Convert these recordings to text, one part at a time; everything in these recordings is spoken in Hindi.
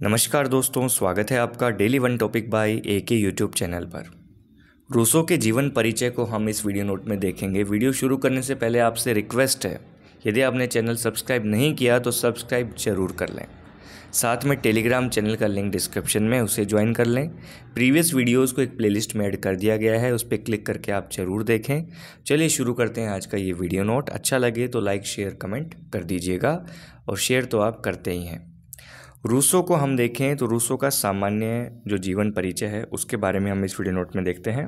नमस्कार दोस्तों, स्वागत है आपका daily one topic by A K YouTube channel पर। रूसो के जीवन परिचय को हम इस वीडियो नोट में देखेंगे। वीडियो शुरू करने से पहले आपसे रिक्वेस्ट है, यदि आपने चैनल सब्सक्राइब नहीं किया तो सब्सक्राइब ज़रूर कर लें। साथ में टेलीग्राम चैनल का लिंक डिस्क्रिप्शन में, उसे ज्वाइन कर लें। प्रीवियस वीडियोज़ को एक प्लेलिस्ट में ऐड कर दिया गया है, उस पर क्लिक करके आप ज़रूर देखें। चलिए शुरू करते हैं आज का ये वीडियो नोट। अच्छा लगे तो लाइक शेयर कमेंट कर दीजिएगा। और शेयर तो आप करते ही हैं। रूसो को हम देखें तो रूसो का सामान्य जो जीवन परिचय है, उसके बारे में हम इस वीडियो नोट में देखते हैं।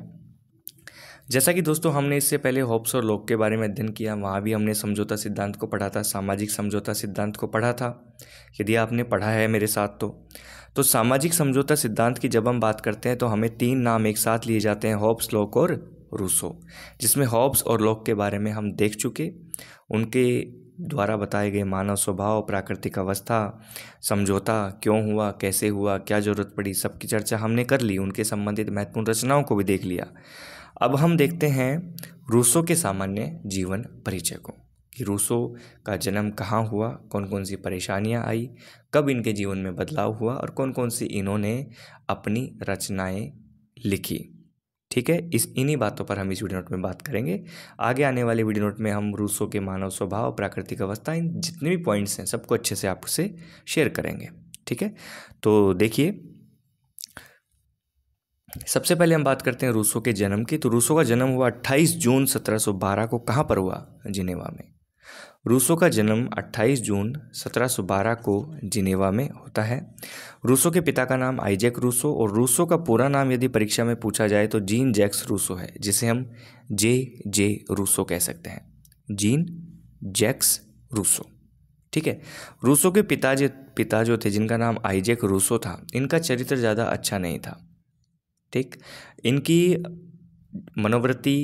जैसा कि दोस्तों हमने इससे पहले होप्स और लोक के बारे में अध्ययन किया, वहाँ भी हमने समझौता सिद्धांत को पढ़ा था, सामाजिक समझौता सिद्धांत को पढ़ा था। यदि आपने पढ़ा है मेरे साथ तो। तो सामाजिक समझौता सिद्धांत की जब हम बात करते हैं तो हमें तीन नाम एक साथ लिए जाते हैं हॉब्स लोक और रूसो, जिसमें हॉब्स और लोक के बारे में हम देख चुके। उनके द्वारा बताए गए मानव स्वभाव, प्राकृतिक अवस्था, समझौता क्यों हुआ, कैसे हुआ, क्या ज़रूरत पड़ी सबकी चर्चा हमने कर ली, उनके संबंधित महत्वपूर्ण रचनाओं को भी देख लिया। अब हम देखते हैं रूसो के सामान्य जीवन परिचय को, कि रूसो का जन्म कहाँ हुआ कौन कौन सी परेशानियाँ आई, कब इनके जीवन में बदलाव हुआ और कौन कौन सी इन्होंने अपनी रचनाएँ लिखी। ठीक है, इस इन्हीं बातों पर हम इस वीडियो नोट में बात करेंगे। आगे आने वाले वीडियो नोट में हम रूसों के मानव स्वभाव, प्राकृतिक अवस्था, इन जितने भी पॉइंट्स हैं, सबको अच्छे से आपसे शेयर करेंगे, ठीक है? तो देखिए, सबसे पहले हम बात करते हैं रूसों के जन्म की। तो रूसों का जन्म हुआ 28 जून 1712 को कहाँ पर हुआ? जिनेवा में। रूसो का जन्म 28 जून 1712 को जिनेवा में होता है। रूसो के पिता का नाम आइजैक रूसो और रूसो का पूरा नाम यदि परीक्षा में पूछा जाए तो जीन जैक्स रूसो है, जिसे हम जे जे रूसो कह सकते हैं। Jean Jacques Rousseau. ठीक है? रूसो के पिता जो पिता जो थे जिनका नाम आइजैक रूसो था। इनका चरित्र ज़्यादा अच्छा नहीं था। ठीक? इनकी मनोवृत्ति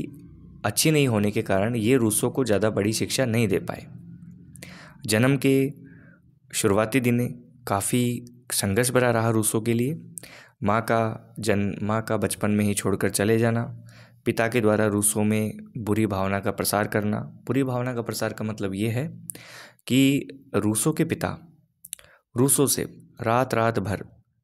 अच्छी नहीं होने के कारण ये रूसों को ज़्यादा बड़ी शिक्षा नहीं दे पाए। जन्म के शुरुआती दिन काफ़ी संघर्ष भरा रहा रूसों के लिए। माँ का जन, माँ का बचपन में ही छोड़कर चले जाना, पिता के द्वारा रूसों में बुरी भावना का प्रसार करना। बुरी भावना का प्रसार का मतलब ये है कि रूसों के पिता, रूसों से रात रात भर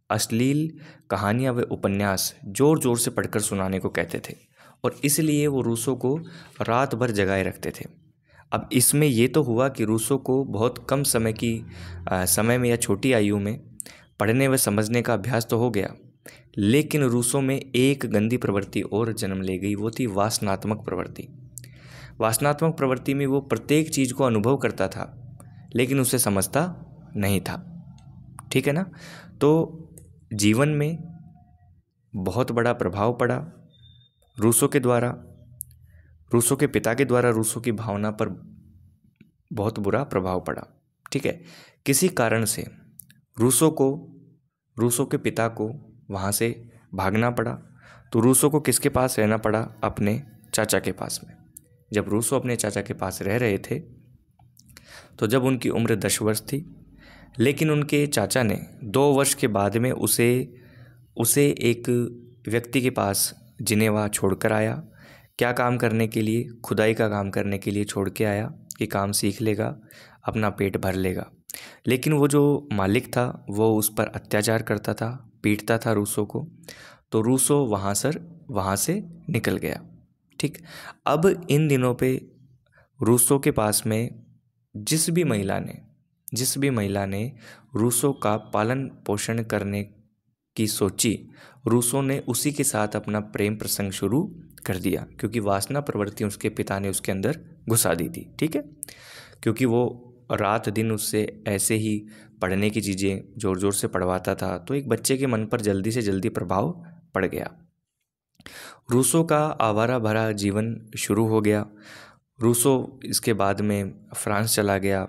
अश्लील कहानियाँ व उपन्यास ज़ोर ज़ोर से पढ़कर सुनाने को कहते थे। और इसलिए वो रूसों को रात भर जगाए रखते थे। अब इसमें ये तो हुआ कि रूसों को बहुत कम समय की आ, समय में या छोटी आयु में पढ़ने व समझने का अभ्यास तो हो गया लेकिन रूसों में एक गंदी प्रवृत्ति और जन्म ले गई वो थी वासनात्मक प्रवृत्ति। वासनात्मक प्रवृत्ति में वो प्रत्येक चीज़ को अनुभव करता था लेकिन उसे समझता नहीं था। ठीक है ना? तो जीवन में बहुत बड़ा प्रभाव पड़ा रूसों के द्वारा, रूसों के पिता के द्वारा रूसों की भावना पर बहुत बुरा प्रभाव पड़ा, ठीक है? किसी कारण से रूसों को, रूसों के पिता को वहाँ से भागना पड़ा तो रूसों को किसके पास रहना पड़ा? अपने चाचा के पास में। जब रूसो अपने चाचा के पास रह रहे थे तो जब उनकी उम्र दस वर्ष थी, लेकिन उनके चाचा ने दो वर्ष के बाद में उसे उसे एक व्यक्ति के पास जिनेवा छोड़कर आया। क्या काम करने के लिए? खुदाई का काम करने के लिए छोड़ के आया। कि काम सीख लेगा, अपना पेट भर लेगा। लेकिन वो जो मालिक था, वो उस पर अत्याचार करता था, पीटता था रूसों को। तो रूसो वहाँ सर, वहाँ से निकल गया। ठीक? अब इन दिनों पे रूसों के पास में जिस भी महिला ने, जिस भी महिला ने रूसों का पालन पोषण करने की सोची, रूसों ने उसी के साथ अपना प्रेम प्रसंग शुरू कर दिया, क्योंकि वासना प्रवृत्ति उसके पिता ने उसके अंदर घुसा दी थी, ठीक है? क्योंकि वो रात दिन उससे ऐसे ही पढ़ने की चीज़ें ज़ोर ज़ोर से पढ़वाता था तो एक बच्चे के मन पर जल्दी से जल्दी प्रभाव पड़ गया। रूसो का आवारा भरा जीवन शुरू हो गया। रूसो इसके बाद में फ्रांस चला गया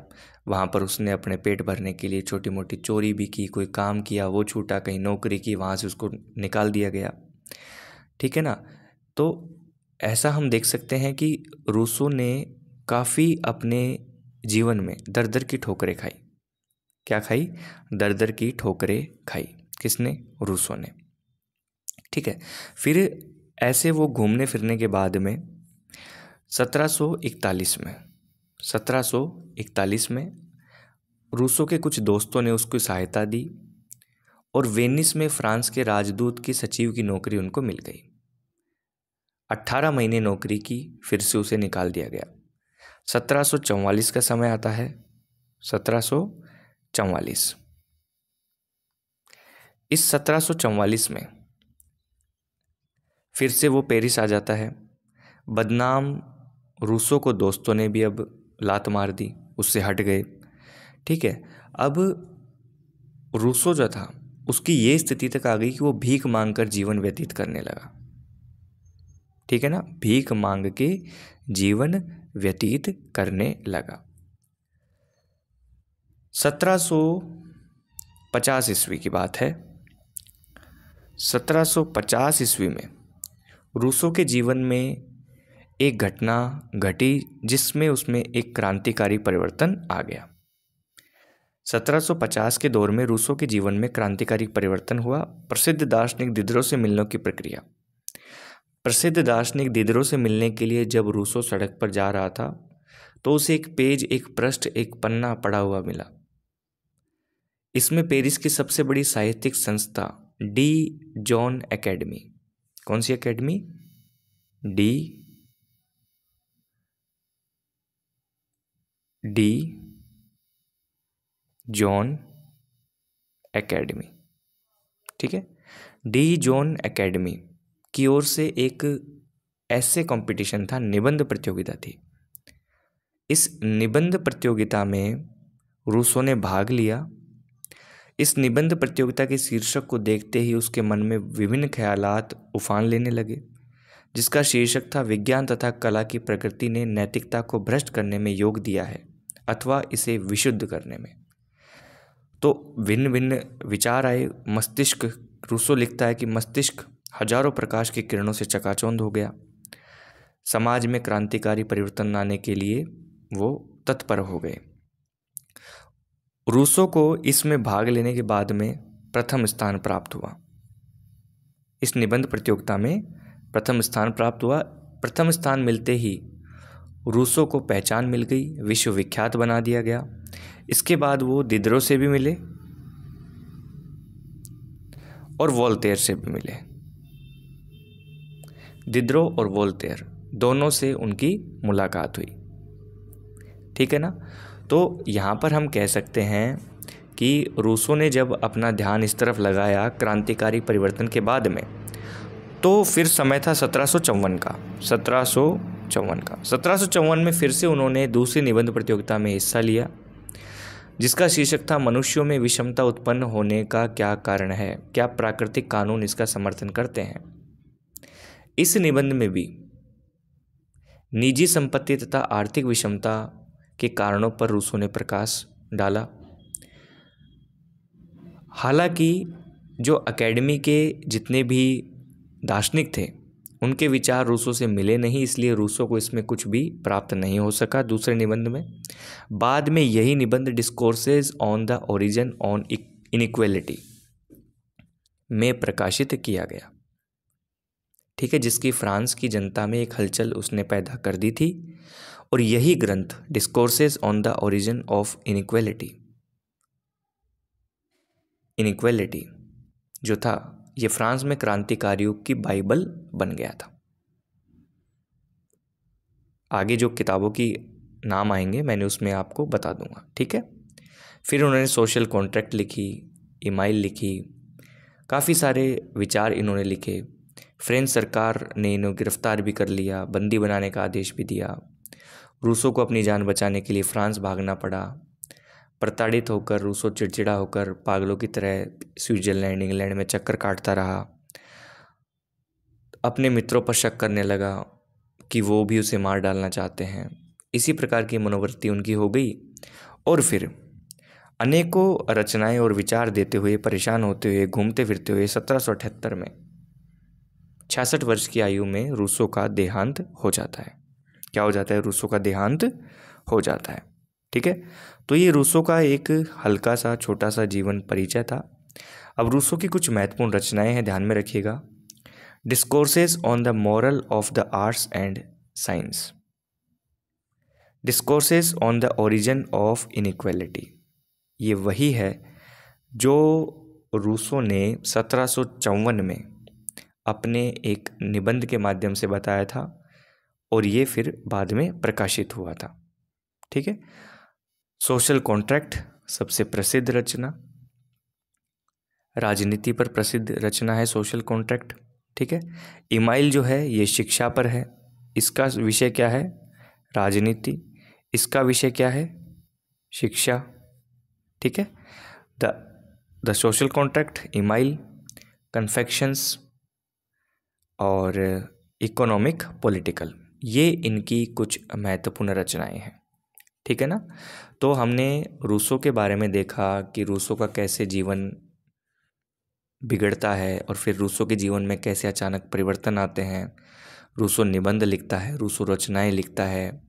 वहाँ पर उसने अपने पेट भरने के लिए छोटी मोटी चोरी भी की, कोई काम किया, वो छूटा, कहीं नौकरी की, वहाँ से उसको निकाल दिया गया। ठीक है ना? तो ऐसा हम देख सकते हैं कि रूसो ने काफ़ी अपने जीवन में दर दर की ठोकरें खाई। क्या खाई? दर दर की ठोकरें खाई। किसने? रूसो ने। ठीक है, फिर ऐसे वो घूमने फिरने के बाद में 1741 में 1741 में रूसों के कुछ दोस्तों ने उसकी सहायता दी और वेनिस में फ्रांस के राजदूत की सचिव की नौकरी उनको मिल गई। अट्ठारह महीने नौकरी की, फिर से उसे निकाल दिया गया। सत्रह का समय आता है। सत्रह इस सत्रह में फिर से वो पेरिस आ जाता है। बदनाम रूसों को दोस्तों ने भी अब लात मार दी, उससे हट गए। ठीक है, अब रूसो जो था, उसकी ये स्थिति तक आ गई कि वो भीख मांग कर जीवन व्यतीत करने लगा। ठीक है ना? भीख मांग के जीवन व्यतीत करने लगा। सत्रह सो पचास ईस्वी की बात है। सत्रह सो पचास ईस्वी में रूसों के जीवन में एक घटना घटी जिसमें उसमें एक क्रांतिकारी परिवर्तन आ गया। 1750 के दौर में रूसों के जीवन में क्रांतिकारी परिवर्तन हुआ। प्रसिद्ध दार्शनिक दिदरों से मिलने की प्रक्रिया। प्रसिद्ध दार्शनिक दिदरों से मिलने के लिए जब रूसो सड़क पर जा रहा था तो उसे एक पेज, एक पृष्ठ, एक पन्ना पड़ा हुआ मिला। इसमें पेरिस की सबसे बड़ी साहित्यिक संस्था डी जॉन एकेडमी। कौन सी एकेडमी? D Dijon academy. ठीक है? डी, जॉन एकेडमी की ओर से एक ऐसे कंपटीशन था, निबंध प्रतियोगिता थी। इस निबंध प्रतियोगिता में रूसों ने भाग लिया। इस निबंध प्रतियोगिता के शीर्षक को देखते ही उसके मन में विभिन्न ख्यालात उफान लेने लगे, जिसका शीर्षक था, विज्ञान तथा कला की प्रकृति ने नैतिकता को भ्रष्ट करने में योग दिया है। अथवा इसे विशुद्ध करने में। तो भिन्न भिन्न विचार आए, मस्तिष्क, रूसो लिखता है कि मस्तिष्क हज़ारों प्रकाश की किरणों से चकाचौंध हो गया। समाज में क्रांतिकारी परिवर्तन लाने के लिए वो तत्पर हो गए। रूसों को इसमें भाग लेने के बाद में प्रथम स्थान प्राप्त हुआ। इस निबंध प्रतियोगिता में प्रथम स्थान प्राप्त हुआ। प्रथम स्थान मिलते ही रूसों को पहचान मिल गई, विश्वविख्यात बना दिया गया। इसके बाद वो दिदरों से भी मिले और वोल्टेयर से भी मिले। दिद्रो और वोल्टेयर दोनों से उनकी मुलाकात हुई। ठीक है ना? तो यहाँ पर हम कह सकते हैं कि रूसों ने जब अपना ध्यान इस तरफ़ लगाया क्रांतिकारी परिवर्तन के बाद में तो फिर समय था सत्रह सौ चौवन का। सत्रह सौ का। सत्रह चौवन में फिर से उन्होंने दूसरी निबंध प्रतियोगिता में हिस्सा लिया, जिसका शीर्षक था, मनुष्यों में विषमता उत्पन्न होने का क्या कारण है? क्या प्राकृतिक कानून इसका समर्थन करते हैं? इस निबंध में भी निजी संपत्ति तथा आर्थिक विषमता के कारणों पर रूसों ने प्रकाश डाला। हालाँकि, जो एकेडमी के जितने भी दार्शनिक थे उनके विचार रूसों से मिले नहीं, इसलिए रूसों को इसमें कुछ भी प्राप्त नहीं हो सका। दूसरे निबंध में, बाद में यही निबंध discourses on the origin on inequality में प्रकाशित किया गया। ठीक है, जिसकी फ्रांस की जनता में एक हलचल उसने पैदा कर दी थी, और यही ग्रंथ discourses on the origin of inequality inequality जो था ये फ्रांस में क्रांतिकारियों की बाइबल बन गया था। आगे जो किताबों की नाम आएँगे, मैंने उसमें आपको बता दूँगा, ठीक है? फिर उन्होंने सोशल कॉन्ट्रैक्ट लिखी, ईमाइल लिखी, काफ़ी सारे विचार इन्होंने लिखे। फ्रेंच सरकार ने इन्हें गिरफ़्तार भी कर लिया, बंदी बनाने का आदेश भी दिया। रूसों को अपनी जान बचाने के लिए फ्रांस भागना पड़ा। प्रताड़ित होकर, रूसो चिड़चिड़ा होकर, पागलों की तरह स्विट्ज़रलैंड, इंग्लैंड में चक्कर काटता रहा। अपने मित्रों पर शक करने लगा कि वो भी उसे मार डालना चाहते हैं। इसी प्रकार की मनोवृत्ति उनकी हो गई और फिर अनेकों रचनाएँ और विचार देते हुए, परेशान होते हुए, घूमते फिरते हुए सत्रह सौ अठहत्तर में छियासठ वर्ष की आयु में रूसो का देहांत हो जाता है। क्या हो जाता है? रूसो का देहांत हो जाता है। ठीक है? तो ये रूसो का एक हल्का सा छोटा सा जीवन परिचय था। अब रूसो की कुछ महत्वपूर्ण रचनाएँ हैं, ध्यान में रखिएगा। Discourses on the moral of the arts and science discourses on the origin of inequality ये वही है जो रूसो ने सत्रह सौ चौवन में अपने एक निबंध के माध्यम से बताया था और ये फिर बाद में प्रकाशित हुआ था। ठीक है? सोशल कॉन्ट्रैक्ट, सबसे प्रसिद्ध रचना। राजनीति पर प्रसिद्ध रचना है सोशल कॉन्ट्रैक्ट, ठीक है? ईमाइल जो है, ये शिक्षा पर है। इसका विषय क्या है? राजनीति। इसका विषय क्या है? शिक्षा, ठीक है? The the social contract Emile confessions और इकोनॉमिक, पॉलिटिकल, ये इनकी कुछ महत्वपूर्ण रचनाएँ हैं। ठीक है ना? तो हमने रूसो के बारे में देखा कि रूसो का कैसे जीवन बिगड़ता है और फिर रूसो के जीवन में कैसे अचानक परिवर्तन आते हैं। रूसो निबंध लिखता है, रूसो रचनाएँ लिखता है।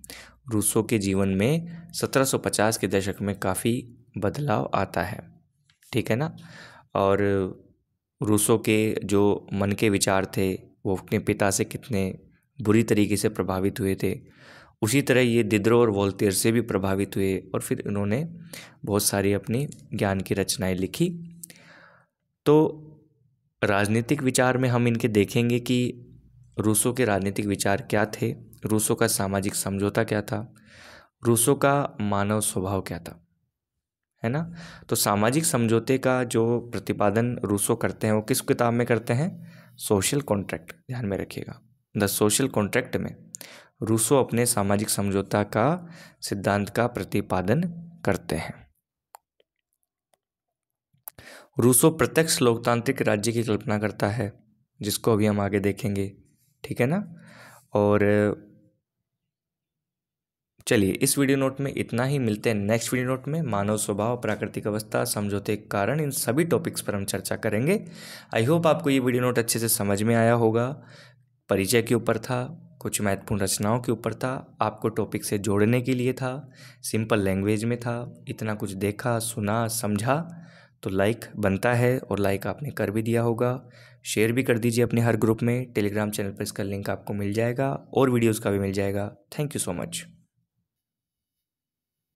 रूसो के जीवन में 1750 के दशक में काफ़ी बदलाव आता है, ठीक है ना? और रूसो के जो मन के विचार थे, वो अपने पिता से कितने बुरी तरीके से प्रभावित हुए थे उसी तरह ये दिद्रो और वोल्टेयर से भी प्रभावित हुए और फिर इन्होंने बहुत सारी अपनी ज्ञान की रचनाएँ लिखी। तो राजनीतिक विचार में हम इनके देखेंगे कि रूसों के राजनीतिक विचार क्या थे, रूसों का सामाजिक समझौता क्या था, रूसों का मानव स्वभाव क्या था, है ना? तो सामाजिक समझौते का जो प्रतिपादन रूसो करते हैं, वो किस किताब में करते हैं? सोशल कॉन्ट्रैक्ट, ध्यान में रखिएगा। द सोशल कॉन्ट्रैक्ट में। रूसो अपने सामाजिक समझौता का सिद्धांत का प्रतिपादन करते हैं। रूसो प्रत्यक्ष लोकतांत्रिक राज्य की कल्पना करता है, जिसको अभी हम आगे देखेंगे, ठीक है ना? और चलिए, इस वीडियो नोट में इतना ही, मिलते हैं नेक्स्ट वीडियो नोट में। मानव स्वभाव, प्राकृतिक अवस्था, समझौते के कारण, इन सभी टॉपिक्स पर हम चर्चा करेंगे। आई होप आपको ये वीडियो नोट अच्छे से समझ में आया होगा। परिचय के ऊपर था। कुछ महत्वपूर्ण रचनाओं के ऊपर था आपको टॉपिक से जोड़ने के लिए था सिंपल लैंग्वेज में था, इतना कुछ देखा, सुना, समझा तो लाइक बनता है और लाइक आपने कर भी दिया होगा। शेयर भी कर दीजिए अपने हर ग्रुप में टेलीग्राम चैनल पर इसका लिंक आपको मिल जाएगा और वीडियोज़ का भी मिल जाएगा। Thank you so much